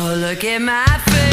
Oh, look at my face.